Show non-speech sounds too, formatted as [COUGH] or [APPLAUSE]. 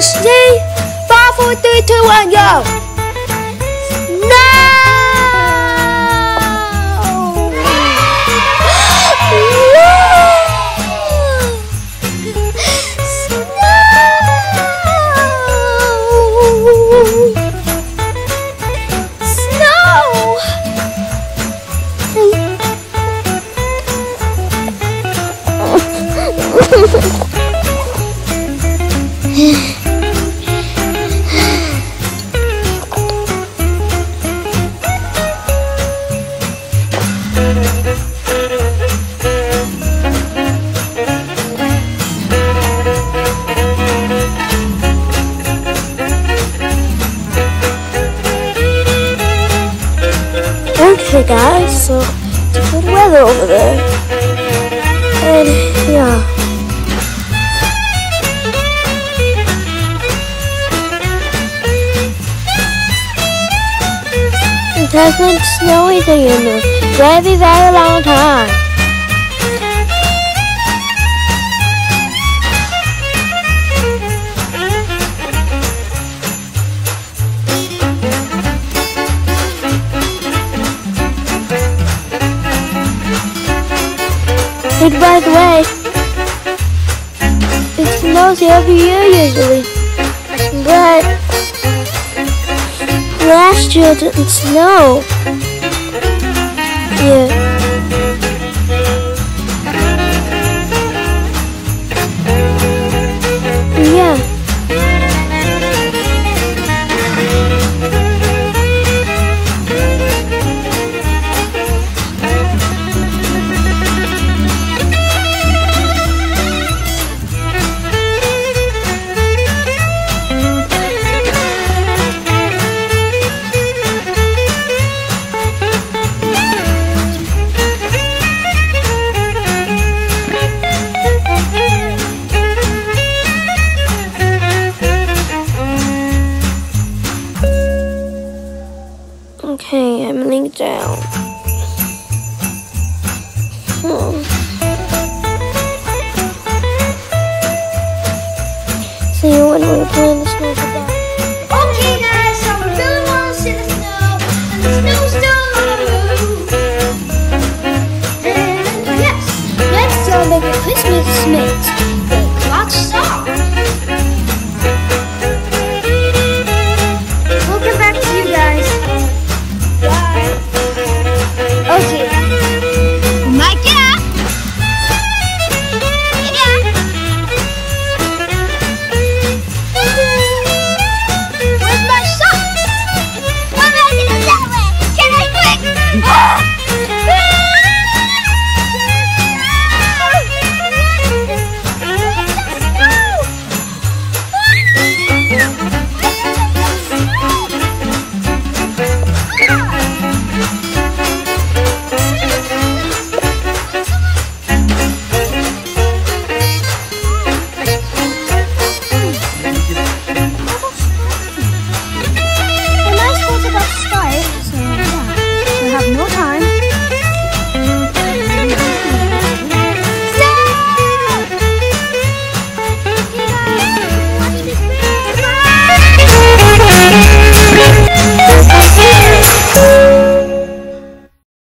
Christy. Five, four, three, two, one, go. [LAUGHS] [LAUGHS] Okay guys, so it's good weather over there. And yeah. It hasn't snowed anything in a very, very long time. And by the way, it snows every year usually. But last year it didn't snow. Yeah. Yeah. Okay, I'm laying down. Hmm. See you when we plan